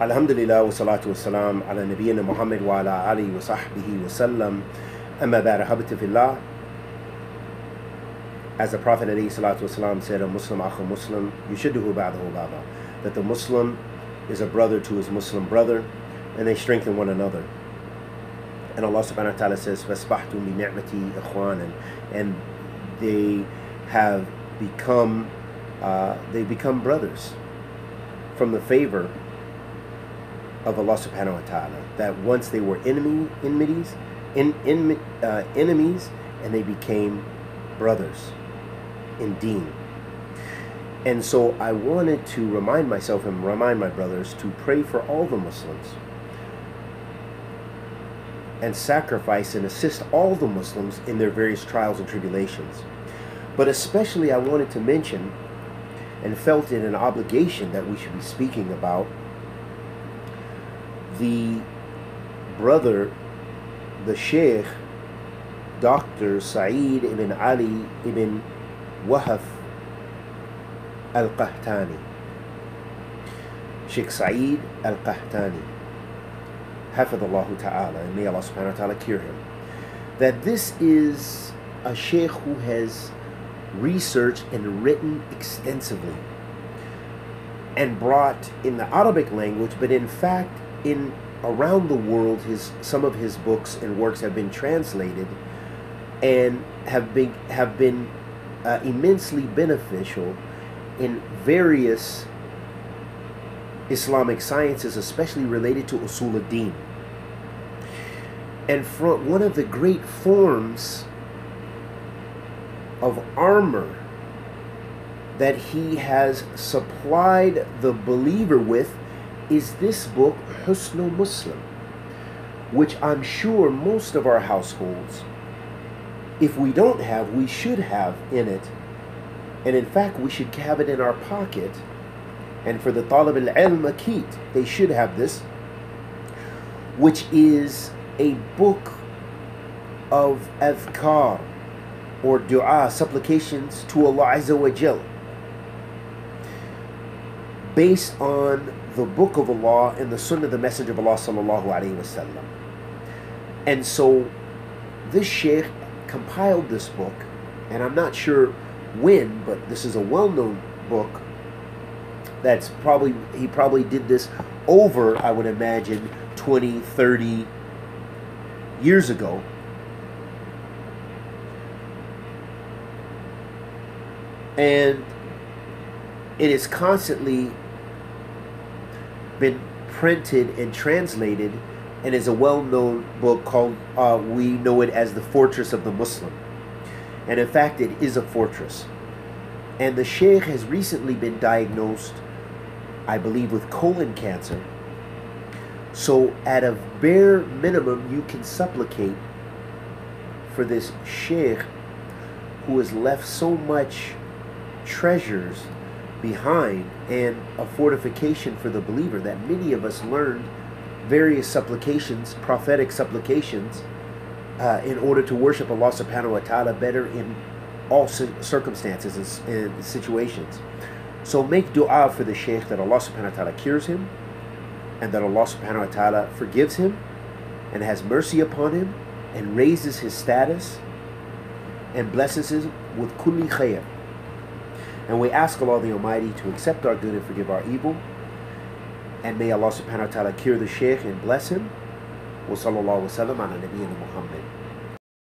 Alhamdulillah wa salatu wa salam ala nabiyyina Muhammad wa ala alihi wa sahbihi wa sallam. Amma ba'da habita fillah. As the Prophet alayhi salatu wa salam said, a Muslim akha Muslim, yushiduhu ba'dahu ba'da. That the Muslim is a brother to his Muslim brother, and they strengthen one another. And Allah subhanahu wa ta'ala says, فَاسْبَحْتُمْ بِنِعْمَتِي إِخْوَانًا And they have become, uh, they become brothers from the favor of Allah subhanahu wa ta'ala. That once they were enemy, enmities, in, in, uh, enemies, and they became brothers in deen. And so I wanted to remind myself and remind my brothers to pray for all the Muslims and sacrifice and assist all the Muslims in their various trials and tribulations. But especially I wanted to mention and felt it an obligation that we should be speaking about the brother, the Sheikh, Dr. Saeed ibn Ali ibn Wahaf al-Qahtani. Sheikh Saeed al-Qahtani. Hafidullah ta'ala, and may Allah subhanahu wa ta'ala cure him. That this is a sheikh who has researched and written extensively and brought in the Arabic language, but in fact, in around the world, his some of his books and works have been translated and have been have been uh, immensely beneficial in various Islamic sciences, especially related to usul ad-din. And from one of the great forms of armor that he has supplied the believer with is this book, Husnul Muslim, which I'm sure most of our households, if we don't have, we should have in it. And in fact, we should have it in our pocket. And for the Talib al-Ilm Akit, they should have this, which is a book of adhkar, or dua, supplications to Allah Azza wa Jal, based on the book of Allah and the sunnah the message of Allah sallallahu alaihi wasallam. And so this sheikh compiled this book, and I'm not sure when, but this is a well-known book that's probably he probably did this over I would imagine 20 30 years ago and it is constantly been printed and translated and is a well-known book called uh, we know it as the fortress of the muslim. And in fact it is a fortress. And the sheikh has recently been diagnosed i believe with colon cancer. So at a bare minimum you can supplicate for this sheikh who has left so much treasures behind and a fortification for the believer that many of us learned various supplications, prophetic supplications, uh, in order to worship Allah subhanahu wa ta'ala better in all circumstances and situations. So make dua for the Shaykh that Allah subhanahu wa ta'ala cures him and that Allah subhanahu wa ta'ala forgives him and has mercy upon him and raises his status and blesses him with kulli khair. And we ask Allah the Almighty to accept our good and forgive our evil. And may Allah subhanahu wa ta'ala cure the Shaykh and bless him. Wa sallallahu wa sallam ala Muhammad.